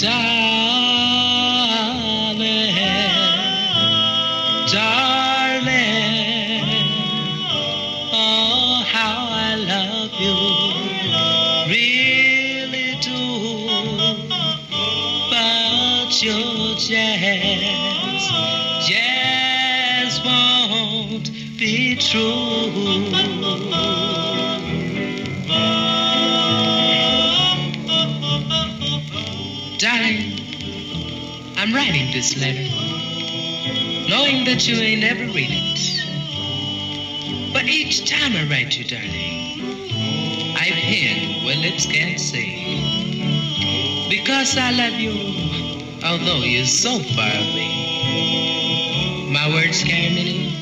darling, darling. Oh, how I love you, really do. But your jazz, jazz won't be true. Darling, I'm writing this letter, knowing that you ain't ever read it. But each time I write you, darling, I pen where lips can't say. Because I love you, although you're so far away. My words carry meaning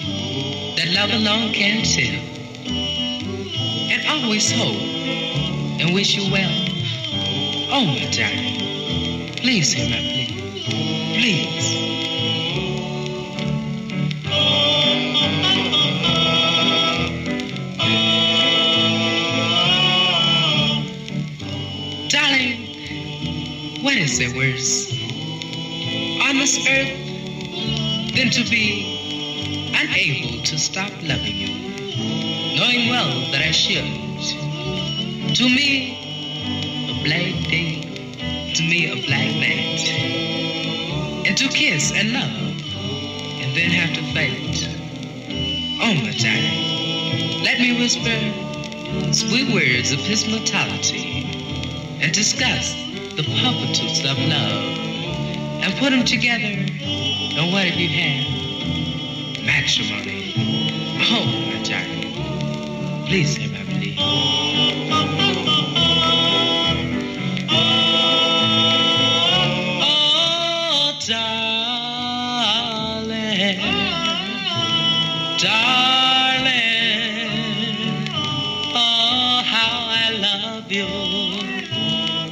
that love alone can tell. And always hope and wish you well. Oh, my darling. Please plea. Please. Darling, what is there worse on this earth than to be unable to stop loving you, knowing well that I should? To me, a black day to me a black to kiss and love, and then have to fight. Oh, my darling, let me whisper sweet words of his mortality and discuss the pulpitudes of love and put them together. And what have you had? Matrimony. Oh, my darling, please hear my plea.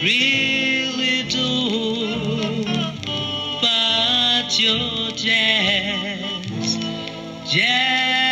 Really do. But your jazz, jazz